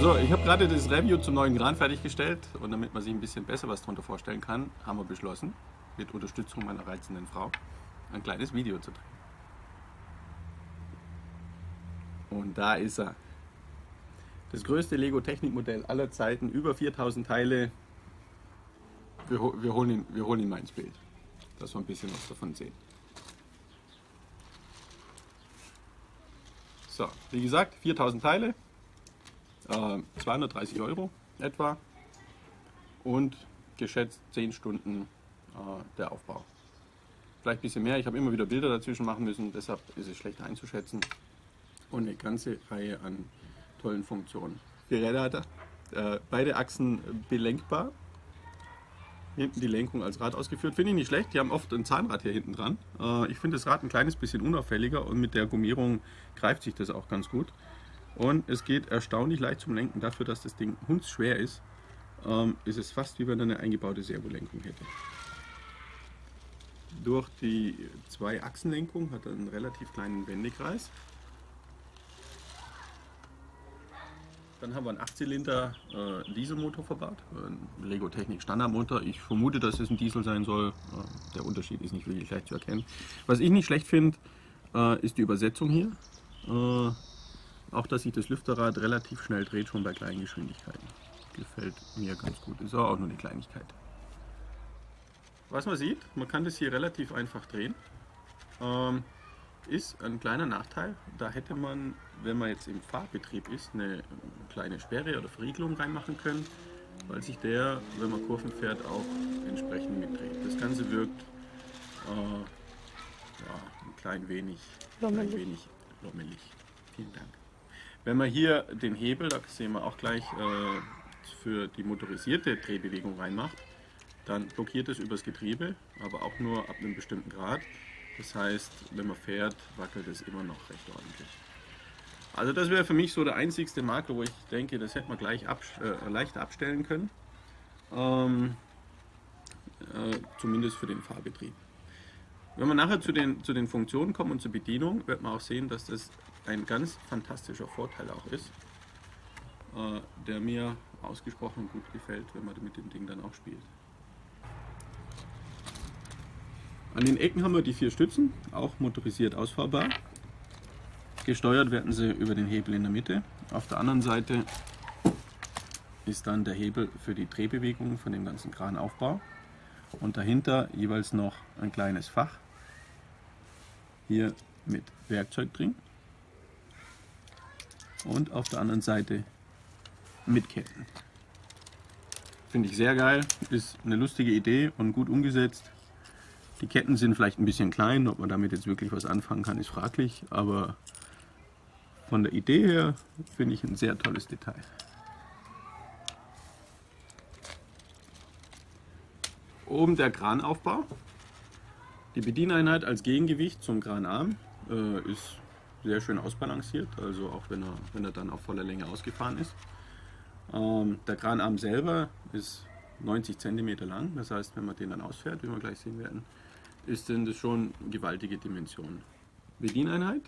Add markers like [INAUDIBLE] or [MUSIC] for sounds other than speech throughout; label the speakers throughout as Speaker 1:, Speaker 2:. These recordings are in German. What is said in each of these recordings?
Speaker 1: So, ich habe gerade das Review zum neuen Gran fertiggestellt und damit man sich ein bisschen besser was darunter vorstellen kann, haben wir beschlossen, mit Unterstützung meiner reizenden Frau, ein kleines Video zu drehen. Und da ist er. Das größte Lego-Technik-Modell aller Zeiten, über 4000 Teile. Wir, wir, holen ihn, wir holen ihn mal ins Bild, dass wir ein bisschen was davon sehen. So, wie gesagt, 4000 Teile, äh, 230 Euro etwa und geschätzt 10 Stunden äh, der Aufbau. Vielleicht ein bisschen mehr, ich habe immer wieder Bilder dazwischen machen müssen, deshalb ist es schlecht einzuschätzen. Und eine ganze Reihe an tollen Funktionen. Vier Räder hat er, äh, beide Achsen belenkbar. Hinten die Lenkung als Rad ausgeführt. Finde ich nicht schlecht. Die haben oft ein Zahnrad hier hinten dran. Äh, ich finde das Rad ein kleines bisschen unauffälliger und mit der Gummierung greift sich das auch ganz gut. Und es geht erstaunlich leicht zum Lenken. Dafür, dass das Ding hundsschwer ist, ähm, ist es fast wie wenn er eine eingebaute Servolenkung hätte. Durch die zwei Achsenlenkung hat er einen relativ kleinen Wendekreis. Dann haben wir einen 8-Zylinder äh, Dieselmotor verbaut, ein Lego Technik Standardmotor. Ich vermute, dass es ein Diesel sein soll. Äh, der Unterschied ist nicht wirklich leicht zu erkennen. Was ich nicht schlecht finde, äh, ist die Übersetzung hier. Auch, dass sich das Lüfterrad relativ schnell dreht, schon bei kleinen Geschwindigkeiten. Gefällt mir ganz gut. Ist aber auch nur eine Kleinigkeit. Was man sieht, man kann das hier relativ einfach drehen. Ähm, ist ein kleiner Nachteil. Da hätte man, wenn man jetzt im Fahrbetrieb ist, eine kleine Sperre oder Verriegelung reinmachen können, weil sich der, wenn man Kurven fährt, auch entsprechend mitdreht. Das Ganze wirkt äh, ja, ein klein wenig, klein wenig lommelig. Vielen Dank. Wenn man hier den Hebel, da sehen wir auch gleich, äh, für die motorisierte Drehbewegung reinmacht, dann blockiert es übers Getriebe, aber auch nur ab einem bestimmten Grad. Das heißt, wenn man fährt, wackelt es immer noch recht ordentlich. Also das wäre für mich so der einzigste Makel, wo ich denke, das hätte man gleich ab, äh, leicht abstellen können. Ähm, äh, zumindest für den Fahrbetrieb. Wenn wir nachher zu den, zu den Funktionen kommen und zur Bedienung, wird man auch sehen, dass das ein ganz fantastischer Vorteil auch ist, äh, der mir ausgesprochen gut gefällt, wenn man mit dem Ding dann auch spielt. An den Ecken haben wir die vier Stützen, auch motorisiert ausfahrbar. Gesteuert werden sie über den Hebel in der Mitte. Auf der anderen Seite ist dann der Hebel für die Drehbewegung von dem ganzen Kranaufbau. Und dahinter jeweils noch ein kleines Fach. Hier mit Werkzeug drin. Und auf der anderen Seite mit Ketten. Finde ich sehr geil, ist eine lustige Idee und gut umgesetzt. Die Ketten sind vielleicht ein bisschen klein, ob man damit jetzt wirklich was anfangen kann, ist fraglich, aber von der Idee her finde ich ein sehr tolles Detail. Oben der Kranaufbau. Die Bedieneinheit als Gegengewicht zum Kranarm äh, ist sehr schön ausbalanciert, also auch wenn er, wenn er dann auf voller Länge ausgefahren ist. Ähm, der Kranarm selber ist 90 cm lang, das heißt, wenn man den dann ausfährt, wie wir gleich sehen werden, ist denn das schon gewaltige Dimensionen. Bedieneinheit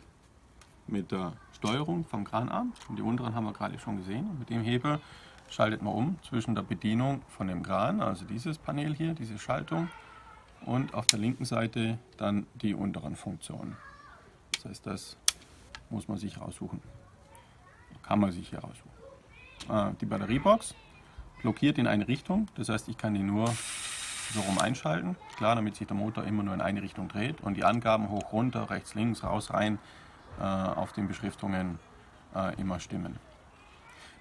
Speaker 1: mit der Steuerung vom Kranarm. Und die unteren haben wir gerade schon gesehen. Mit dem Hebel schaltet man um zwischen der Bedienung von dem Kran, also dieses Panel hier, diese Schaltung, und auf der linken Seite dann die unteren Funktionen. Das heißt, das muss man sich raussuchen. Kann man sich hier raussuchen. Äh, die Batteriebox blockiert in eine Richtung, das heißt, ich kann die nur so rum einschalten. Klar, damit sich der Motor immer nur in eine Richtung dreht und die Angaben hoch, runter, rechts, links, raus, rein äh, auf den Beschriftungen äh, immer stimmen.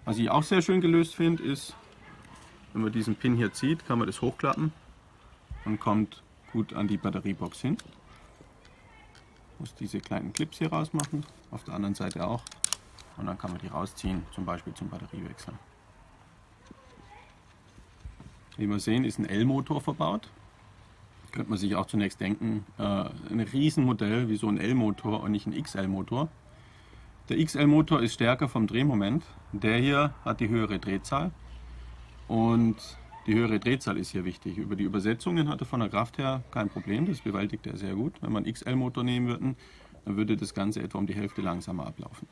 Speaker 1: Was ich auch sehr schön gelöst finde, ist, wenn man diesen Pin hier zieht, kann man das hochklappen und kommt gut an die Batteriebox hin. Muss diese kleinen Clips hier rausmachen, auf der anderen Seite auch. Und dann kann man die rausziehen, zum Beispiel zum Batteriewechsel. Wie wir sehen, ist ein L-Motor verbaut. Könnte man sich auch zunächst denken, äh, ein Riesenmodell wie so ein L-Motor und nicht ein XL-Motor. Der XL-Motor ist stärker vom Drehmoment. Der hier hat die höhere Drehzahl und die höhere Drehzahl ist hier wichtig. Über die Übersetzungen hat er von der Kraft her kein Problem, das bewältigt er sehr gut. Wenn man einen XL-Motor nehmen würde, dann würde das Ganze etwa um die Hälfte langsamer ablaufen.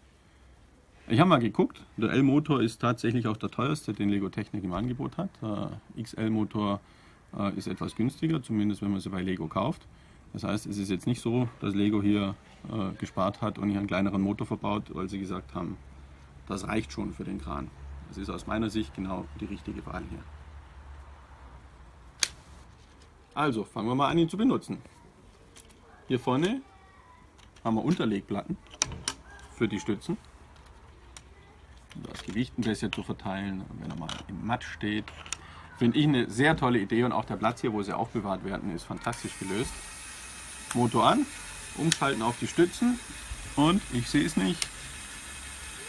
Speaker 1: Ich habe mal geguckt, der L-Motor ist tatsächlich auch der teuerste, den Lego Technik im Angebot hat. Der XL-Motor äh, ist etwas günstiger, zumindest wenn man sie bei Lego kauft. Das heißt, es ist jetzt nicht so, dass Lego hier äh, gespart hat und hier einen kleineren Motor verbaut, weil sie gesagt haben, das reicht schon für den Kran. Das ist aus meiner Sicht genau die richtige Wahl hier. Also fangen wir mal an, ihn zu benutzen. Hier vorne haben wir Unterlegplatten für die Stützen. Das Gewicht ein bisschen zu verteilen, wenn er mal im Matt steht. Finde ich eine sehr tolle Idee und auch der Platz hier, wo sie aufbewahrt werden, ist fantastisch gelöst. Motor an, umschalten auf die Stützen und ich sehe es nicht,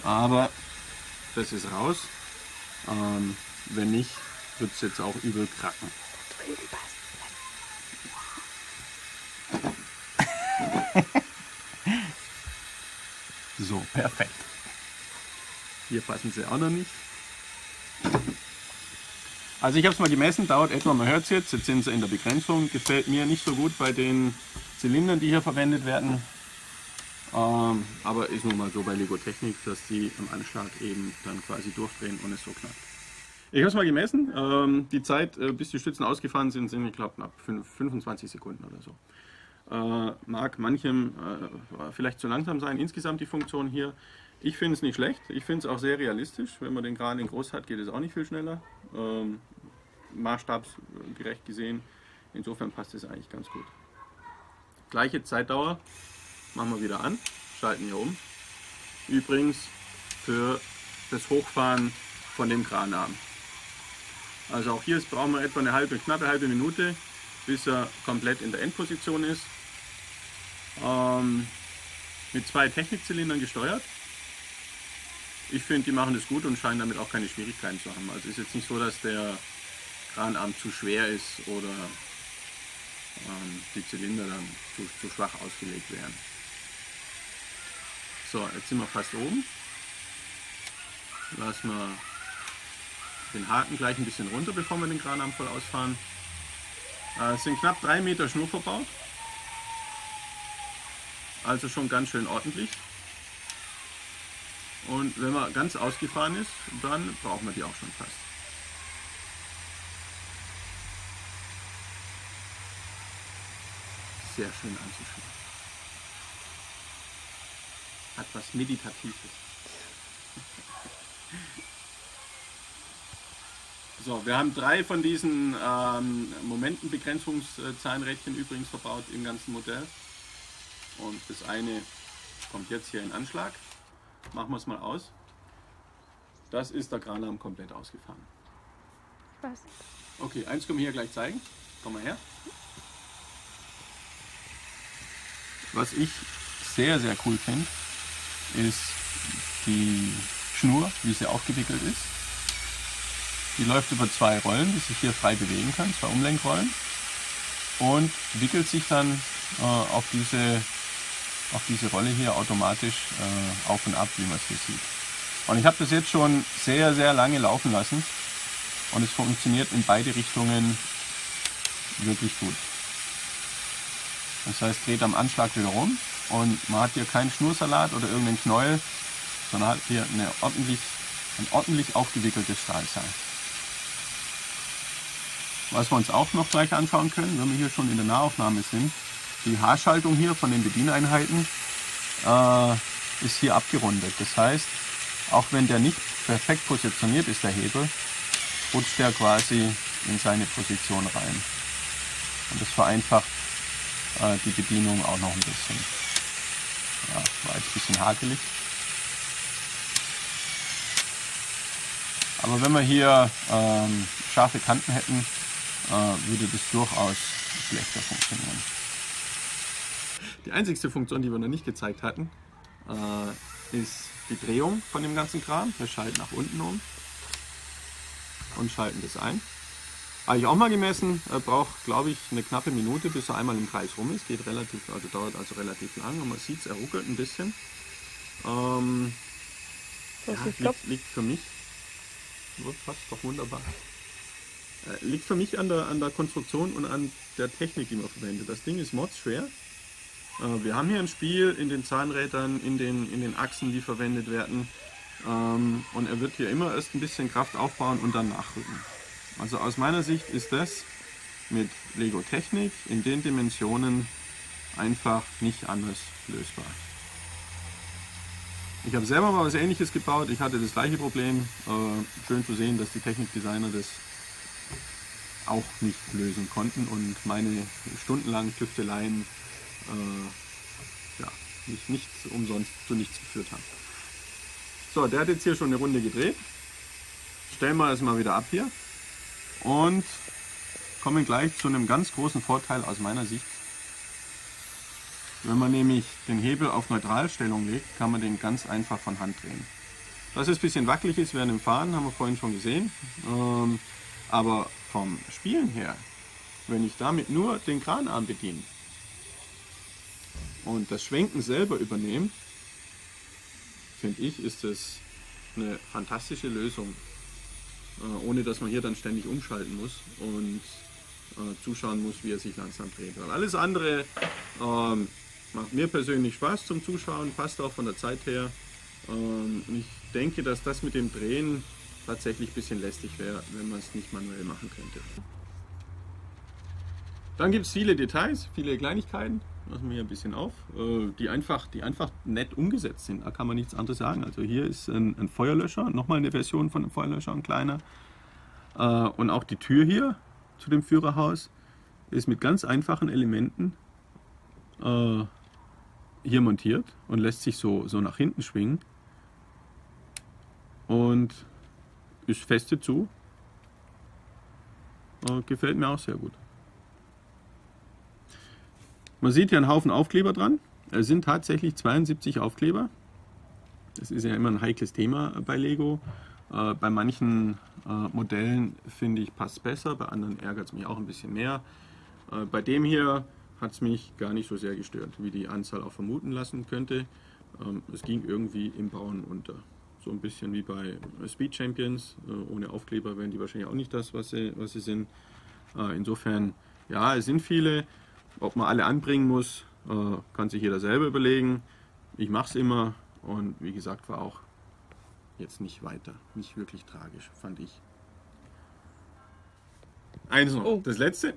Speaker 1: aber das ist raus. Ähm, wenn nicht, wird es jetzt auch übel kracken. So, perfekt. Hier passen sie auch noch nicht. Also ich habe es mal gemessen, dauert etwa, man hört es jetzt, jetzt sind sie in der Begrenzung. Gefällt mir nicht so gut bei den Zylindern, die hier verwendet werden. Ähm, aber ist nun mal so bei Lego Technik, dass die im Anschlag eben dann quasi durchdrehen und es so knackt. Ich habe es mal gemessen. Ähm, die Zeit, äh, bis die Stützen ausgefahren sind, sind ich glaube knapp 25 Sekunden oder so. Äh, mag manchem äh, vielleicht zu langsam sein, insgesamt die Funktion hier. Ich finde es nicht schlecht. Ich finde es auch sehr realistisch. Wenn man den gerade in groß hat, geht es auch nicht viel schneller. Ähm, maßstabsgerecht gesehen. Insofern passt es eigentlich ganz gut. Gleiche Zeitdauer machen wir wieder an, schalten hier um. Übrigens für das Hochfahren von dem Kranarm. Also auch hier brauchen wir etwa eine halbe, knappe halbe Minute, bis er komplett in der Endposition ist. Ähm, mit zwei Technikzylindern gesteuert. Ich finde, die machen das gut und scheinen damit auch keine Schwierigkeiten zu haben. Also ist jetzt nicht so, dass der Kranarm zu schwer ist oder ähm, die Zylinder dann zu, zu schwach ausgelegt werden. So, jetzt sind wir fast oben. Lassen wir den Haken gleich ein bisschen runter, bevor wir den Kranarm voll ausfahren. Äh, es sind knapp 3 Meter Schnur verbaut. Also schon ganz schön ordentlich. Und wenn man ganz ausgefahren ist, dann braucht man die auch schon fast. Sehr schön anzuschauen. Hat was Meditatives. [LAUGHS] So, wir haben drei von diesen ähm, Momentenbegrenzungszahnrädchen übrigens verbaut im ganzen Modell. Und das eine kommt jetzt hier in Anschlag. Machen wir es mal aus. Das ist der Kranarm komplett ausgefahren.
Speaker 2: Was?
Speaker 1: Okay, eins können wir hier gleich zeigen. Komm mal her. Was ich sehr, sehr cool finde, ist die Schnur, wie sie aufgewickelt ist. Die läuft über zwei Rollen, die sich hier frei bewegen kann, zwei Umlenkrollen. Und wickelt sich dann äh, auf, diese, auf diese Rolle hier automatisch äh, auf und ab, wie man es hier sieht. Und ich habe das jetzt schon sehr, sehr lange laufen lassen. Und es funktioniert in beide Richtungen wirklich gut. Das heißt, dreht am Anschlag wieder rum und man hat hier keinen Schnursalat oder irgendeinen Knäuel, sondern hat hier eine ordentlich, ein ordentlich aufgewickeltes Stahlseil. Was wir uns auch noch gleich anschauen können, wenn wir hier schon in der Nahaufnahme sind, die Haarschaltung hier von den Bedieneinheiten äh, ist hier abgerundet. Das heißt, auch wenn der nicht perfekt positioniert ist, der Hebel, rutscht der quasi in seine Position rein. Und das vereinfacht äh, die Bedienung auch noch ein bisschen. Ja, war jetzt ein bisschen hakelig. Aber wenn wir hier ähm, scharfe Kanten hätten, äh, würde das durchaus schlechter funktionieren. Die einzigste Funktion, die wir noch nicht gezeigt hatten, äh, ist die Drehung von dem ganzen Kran. Wir schalten nach unten um und schalten das ein. Habe ich auch mal gemessen, er braucht glaube ich eine knappe Minute, bis er einmal im Kreis rum ist. Geht relativ, also dauert also relativ lang und man sieht es, er ruckelt ein bisschen. Ähm, ja, liegt, liegt, für mich, passt doch wunderbar. Äh, liegt für mich an der, an der Konstruktion und an der Technik, die man verwendet. Das Ding ist mordsschwer. Äh, wir haben hier ein Spiel in den Zahnrädern, in den, in den Achsen, die verwendet werden. Ähm, und er wird hier immer erst ein bisschen Kraft aufbauen und dann nachrücken. Also aus meiner Sicht ist das mit Lego Technik in den Dimensionen einfach nicht anders lösbar. Ich habe selber mal was ähnliches gebaut. Ich hatte das gleiche Problem. Äh, schön zu sehen, dass die Technikdesigner das auch nicht lösen konnten und meine stundenlangen Tüfteleien äh, ja, nicht, nicht umsonst zu nichts geführt haben. So, der hat jetzt hier schon eine Runde gedreht. Stellen wir es mal wieder ab hier und kommen gleich zu einem ganz großen Vorteil aus meiner Sicht. Wenn man nämlich den Hebel auf Neutralstellung legt, kann man den ganz einfach von Hand drehen. Dass es ein bisschen wackelig ist während dem Fahren, haben wir vorhin schon gesehen. Ähm, aber vom Spielen her, wenn ich damit nur den Kranarm bediene und das Schwenken selber übernehme, finde ich, ist das eine fantastische Lösung, äh, ohne dass man hier dann ständig umschalten muss und äh, zuschauen muss, wie er sich langsam dreht. Weil alles andere ähm, macht mir persönlich Spaß zum Zuschauen, passt auch von der Zeit her. Ähm, ich denke, dass das mit dem Drehen tatsächlich ein bisschen lästig wäre, wenn man es nicht manuell machen könnte. Dann gibt es viele Details, viele Kleinigkeiten, lassen wir hier ein bisschen auf, äh, die einfach, die einfach nett umgesetzt sind. Da kann man nichts anderes sagen. Also hier ist ein, ein Feuerlöscher, nochmal eine Version von einem Feuerlöscher, ein kleiner. Äh, und auch die Tür hier zu dem Führerhaus ist mit ganz einfachen Elementen äh, hier montiert und lässt sich so, so nach hinten schwingen. Und ist feste zu. gefällt mir auch sehr gut. Man sieht hier einen Haufen Aufkleber dran. Es sind tatsächlich 72 Aufkleber. Das ist ja immer ein heikles Thema bei Lego. Äh, bei manchen äh, Modellen finde ich passt besser, bei anderen ärgert es mich auch ein bisschen mehr. Äh, bei dem hier hat es mich gar nicht so sehr gestört, wie die Anzahl auch vermuten lassen könnte. Ähm, es ging irgendwie im Bauen unter. So ein bisschen wie bei Speed Champions. Ohne Aufkleber wären die wahrscheinlich auch nicht das, was sie, was sie sind. Insofern, ja, es sind viele. Ob man alle anbringen muss, äh, kann sich jeder selber überlegen. Ich mache es immer und wie gesagt, war auch jetzt nicht weiter, nicht wirklich tragisch, fand ich. Eins noch, oh. das letzte.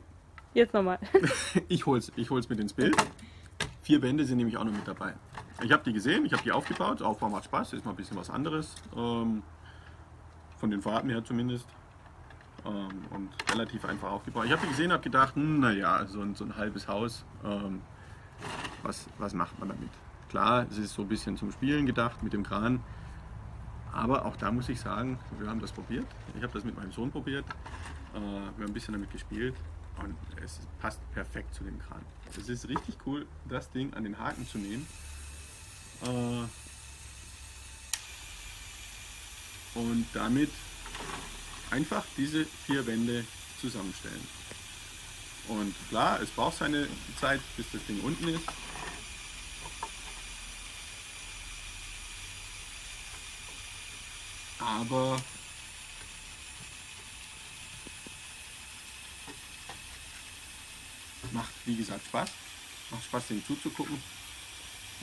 Speaker 2: Jetzt nochmal. [LAUGHS]
Speaker 1: ich hol's, ich hol's mit ins Bild. Vier Wände sind nämlich auch noch mit dabei. Ich habe die gesehen, ich habe die aufgebaut. Aufbau macht Spaß, ist mal ein bisschen was anderes. Ähm, von den Farben her zumindest. Ähm, und relativ einfach aufgebaut. Ich habe die gesehen, habe gedacht, hm, naja, so ein, so ein halbes Haus, ähm, was, was macht man damit? Klar, es ist so ein bisschen zum Spielen gedacht mit dem Kran. Aber auch da muss ich sagen, wir haben das probiert. Ich habe das mit meinem Sohn probiert. Äh, wir haben ein bisschen damit gespielt und es passt perfekt zu dem Kran. Es ist richtig cool, das Ding an den Haken zu nehmen. Äh, und damit einfach diese vier Wände zusammenstellen. Und klar, es braucht seine Zeit, bis das Ding unten ist. Aber macht wie gesagt Spaß. Macht Spaß, dem zuzugucken.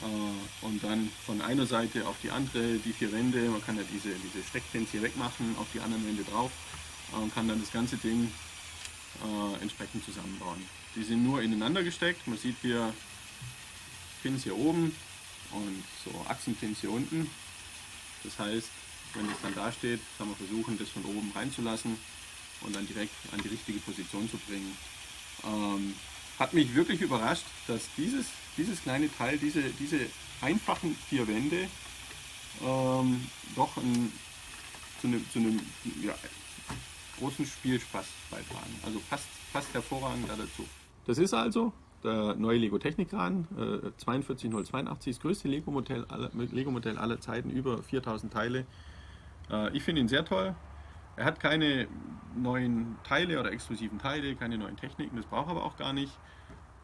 Speaker 1: Äh, und dann von einer Seite auf die andere, die vier Wände, man kann ja diese, diese Steckpins hier wegmachen, auf die anderen Wände drauf äh, und kann dann das ganze Ding äh, entsprechend zusammenbauen. Die sind nur ineinander gesteckt, man sieht hier Pins hier oben und so Achsenpins hier unten. Das heißt, wenn es dann da steht, kann man versuchen, das von oben reinzulassen und dann direkt an die richtige Position zu bringen. Ähm, hat mich wirklich überrascht, dass dieses, dieses kleine Teil, diese, diese einfachen vier Wände ähm, doch ein, zu einem, zu einem ja, großen Spielspaß beitragen. Also passt, passt hervorragend da dazu. Das ist also der neue Lego Technikran äh, 42082, das größte Lego-Modell aller, Lego aller Zeiten, über 4000 Teile. Äh, ich finde ihn sehr toll. Er hat keine neuen Teile oder exklusiven Teile, keine neuen Techniken, das braucht er aber auch gar nicht.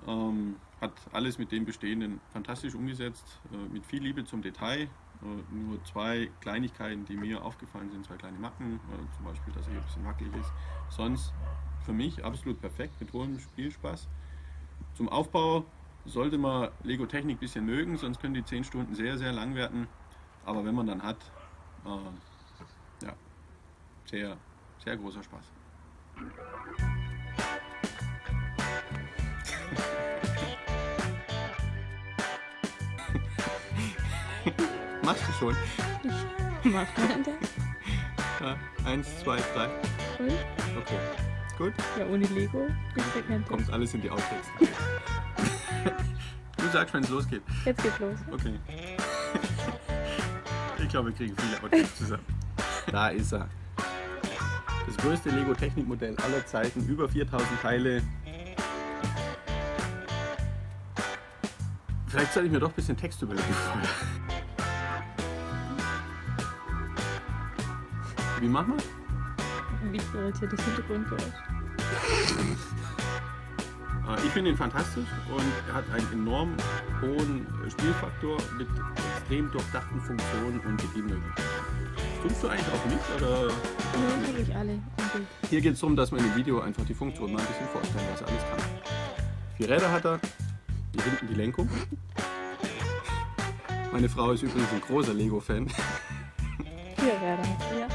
Speaker 1: Ähm, hat alles mit dem Bestehenden fantastisch umgesetzt, äh, mit viel Liebe zum Detail. Äh, nur zwei Kleinigkeiten, die mir aufgefallen sind, zwei kleine Macken, äh, zum Beispiel, dass er hier ein bisschen wackelig ist. Sonst für mich absolut perfekt, mit hohem Spielspaß. Zum Aufbau sollte man Lego Technik ein bisschen mögen, sonst können die 10 Stunden sehr, sehr lang werden. Aber wenn man dann hat, Äh, ja, sehr, sehr großer Spaß. [LAUGHS] Machst du schon? [LAUGHS]
Speaker 2: Mach mal
Speaker 1: Ja, eins, zwei, drei.
Speaker 2: Und?
Speaker 1: Okay. Gut.
Speaker 2: Ja, ohne Lego gibt's ja.
Speaker 1: Kommt alles in die Outtakes. [LAUGHS] du sagst, wenn es losgeht.
Speaker 2: Jetzt geht's los.
Speaker 1: Okay. Ich glaube, wir kriegen viele Outtakes zusammen. Da ist er. Das größte Lego-Technikmodell aller Zeiten, über 4000 Teile. Vielleicht soll ich mir doch ein bisschen Text überlegen. Wie machen wir?
Speaker 2: Wie irritiert das Hintergrundgeräusch.
Speaker 1: Äh, Ich finde ihn fantastisch und er hat einen enorm hohen Spielfaktor mit extrem durchdachten Funktionen und Bedienmöglichkeiten. Tust du eigentlich auch mit oder?
Speaker 2: Ja, wirklich alle im Bild.
Speaker 1: Hier geht es darum, dass man im Video einfach die Funktion mal ein bisschen vorstellen, was er alles kann. Vier Räder hat er, hier hinten die Lenkung. Meine Frau ist übrigens ein großer Lego-Fan.
Speaker 2: Vier Räder. Ja.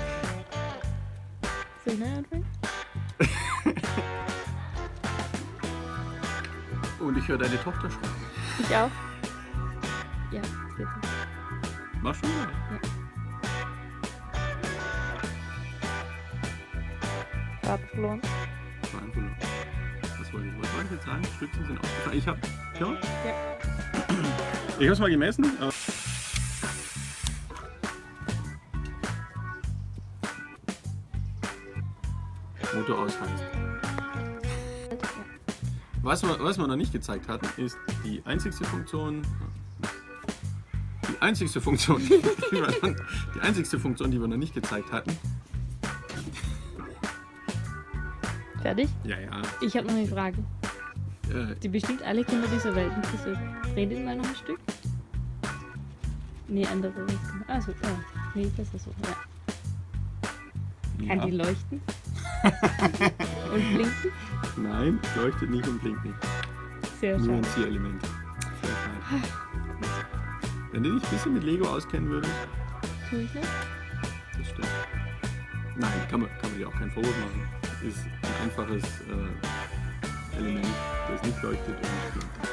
Speaker 2: Soll ich neu anfangen?
Speaker 1: Und ich höre deine Tochter schreien.
Speaker 2: Ich auch. Ja, das geht nicht.
Speaker 1: Mach schon mal.
Speaker 2: Farbe verloren.
Speaker 1: Nein, verloren. Was wollte ich, was wollte ich jetzt sagen? Stützen sind ausgefallen. Ich habe. Ja?
Speaker 2: Ja.
Speaker 1: Ich habe es mal gemessen. Motor aus heißt. Was wir, was wir noch nicht gezeigt hatten, ist die einzigste Funktion. Die einzigste Funktion, [LAUGHS] die wir, die einzigste Funktion, die wir noch nicht gezeigt hatten.
Speaker 2: Fertig?
Speaker 1: Ja, ja.
Speaker 2: Ich habe noch eine Frage.
Speaker 1: Äh,
Speaker 2: Die bestimmt alle Kinder dieser Welt interessiert. Dreh den mal noch ein Stück. Nee, andere Richtung. Ah, so. Ah, nee, das ist so. Ja. Kann
Speaker 1: ja.
Speaker 2: die leuchten? [LAUGHS] Und blinken?
Speaker 1: Nein, leuchtet nicht und blinkt nicht.
Speaker 2: Sehr
Speaker 1: Nur ein. Zierelement. Sehr schade. Wenn du dich ein bisschen mit Lego auskennen würdest,
Speaker 2: Tu ich nicht?
Speaker 1: das stimmt. Nein, kann man, kann man dir auch keinen Vorwurf machen. Ist ein einfaches äh, Element, das nicht leuchtet und nicht blinkt.